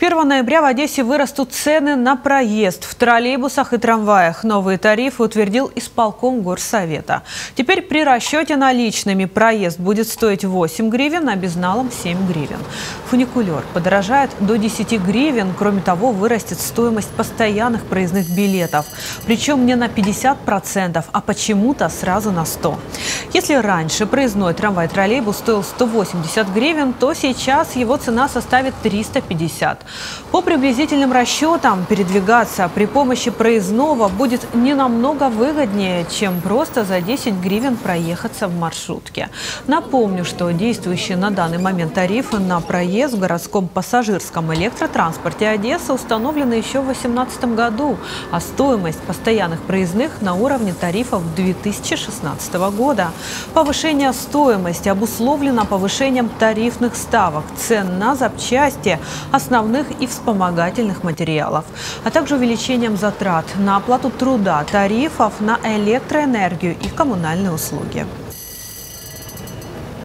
1 ноября в Одессе вырастут цены на проезд в троллейбусах и трамваях. Новые тарифы утвердил исполком Горсовета. Теперь при расчете наличными проезд будет стоить 8 гривен, а безналом 7 гривен. Фуникулер подорожает до 10 гривен. Кроме того, вырастет стоимость постоянных проездных билетов. Причем не на 50%, а почему-то сразу на 100%. Если раньше проездной трамвай-троллейбус стоил 180 гривен, то сейчас его цена составит 350. По приблизительным расчетам, передвигаться при помощи проездного будет не намного выгоднее, чем просто за 10 гривен проехаться в маршрутке. Напомню, что действующие на данный момент тарифы на проезд в городском пассажирском электротранспорте Одессы установлены еще в 2018 году, а стоимость постоянных проездных на уровне тарифов 2016 года. Повышение стоимости обусловлено повышением тарифных ставок, цен на запчасти, основных и вспомогательных материалов, а также увеличением затрат на оплату труда, тарифов на электроэнергию и коммунальные услуги.